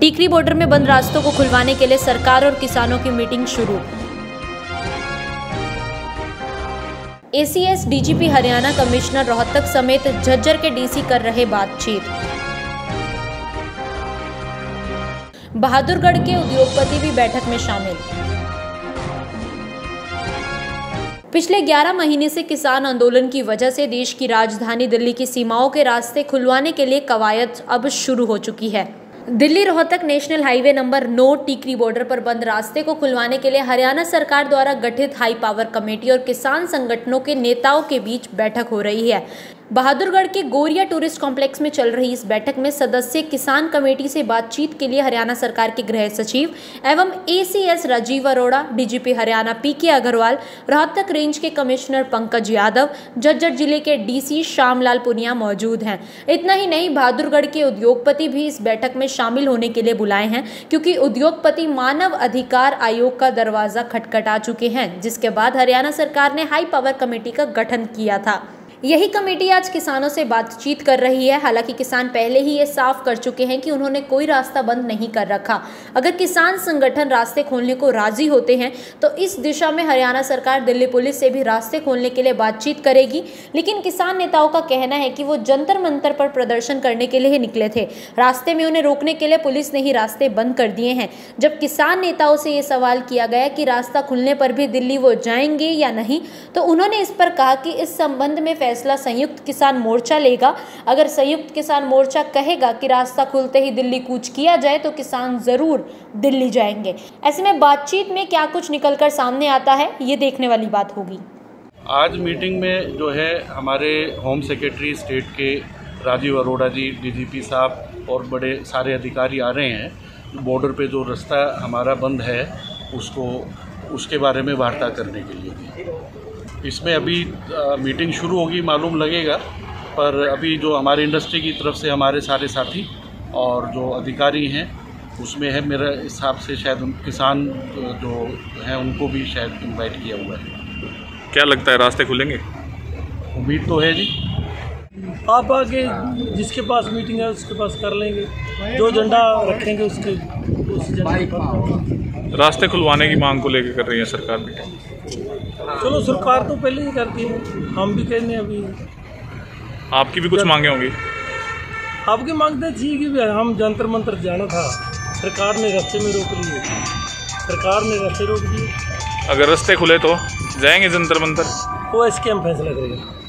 Tikri border में बंद रास्तों को खुलवाने के लिए सरकार और किसानों की मीटिंग शुरू। ACS DGP Haryana commissioner Rohtak समेत झज्जर के डीसी कर रहे बातचीत। बहादुरगढ़ के उद्योगपति भी बैठक में शामिल। पिछले 11 महीने से किसान आंदोलन की वजह से देश की राजधानी दिल्ली की सीमाओं के रास्ते खुलवाने के लिए कवायद अब शुरू हो चुकी है। Delhi Rohtak national highway number नौ टीकरी बॉर्डर पर बंद रास्ते को खुलवाने के लिए हरियाणा सरकार द्वारा गठित हाई पावर कमेटी और किसान संगठनों के नेताओं के बीच बैठक हो रही है। बहादुरगढ़ के गोरिया टूरिस्ट कॉम्प्लेक्स में चल रही इस बैठक में सदस्य किसान कमेटी से बातचीत के लिए हरियाणा सरकार के गृह सचिव एवं ACS Rajeev Arora DGP Haryana PK Agarwal Rohtak range के कमिश्नर पंकज यादव, झज्जर ज़िले के डीसी श्यामलाल पुनिया मौजूद हैं। इतना ही नहीं, बहादुरगढ़ के उद्योगपति भी इस बैठक में शामिल होने के लिए बुलाए हैं, क्योंकि उद्योगपति मानव अधिकार आयोग का दरवाज़ा खटखटा चुके हैं, जिसके बाद हरियाणा सरकार ने हाई पावर कमेटी का गठन किया था। यही कमेटी आज किसानों से बातचीत कर रही है। हालाँकि किसान पहले ही ये साफ़ कर चुके हैं कि उन्होंने कोई रास्ता बंद नहीं कर रखा। अगर किसान संगठन रास्ते खोलने को राज़ी होते हैं तो इस दिशा में हरियाणा सरकार दिल्ली पुलिस से भी रास्ते खोलने के लिए बातचीत करेगी। लेकिन किसान नेताओं का कहना है कि वो जंतर मंतर पर प्रदर्शन करने के लिए निकले थे। रास्ते में उन्हें रोकने के लिए पुलिस ने ही रास्ते बंद कर दिए हैं। जब किसान नेताओं से ये सवाल किया गया कि रास्ता खुलने पर भी दिल्ली वो जाएँगे या नहीं तो उन्होंने इस पर कहा कि इस संबंध में फैसला संयुक्त किसान मोर्चा लेगा। अगर संयुक्त किसान मोर्चा कहेगा कि रास्ता खुलते ही दिल्ली कूच किया जाए तो किसान ज़रूर दिल्ली जाएँगे। ऐसे में बातचीत में क्या कुछ निकलकर सामने आता है, ये देखने वाली बात होगी। आज मीटिंग में जो है हमारे होम सेक्रेटरी, स्टेट के राजीव अरोड़ा जी, डीजीपी साहब और बड़े सारे अधिकारी आ रहे हैं। बॉर्डर पे जो रास्ता हमारा बंद है, उसको उसके बारे में वार्ता करने के लिए इसमें अभी आ, मीटिंग शुरू होगी मालूम लगेगा पर अभी जो हमारी इंडस्ट्री की तरफ़ से हमारे सारे साथी और जो अधिकारी हैं उसमें है मेरे हिसाब से शायद उन किसान जो हैं उनको भी शायद इनवाइट किया हुआ है। क्या लगता है रास्ते खुलेंगे? उम्मीद तो है जी। आप आगे जिसके पास मीटिंग है उसके पास कर लेंगे। जो झंडा रखेंगे उसके रास्ते खुलवाने की मांग को लेकर कर रही है सरकार भी चलो सरकार तो पहले ही करती है। हम भी कहने अभी। आपकी भी कुछ मांगे होंगी? आपकी मांगते थी कि भी हम जंतर मंत्र जाना था। सरकार ने रास्ते में रोक लिए। सरकार ने रास्ते रोक दिए। अगर रास्ते खुले तो जाएँगे जंतर मंतर? वो इसके हम फैसला करेंगे।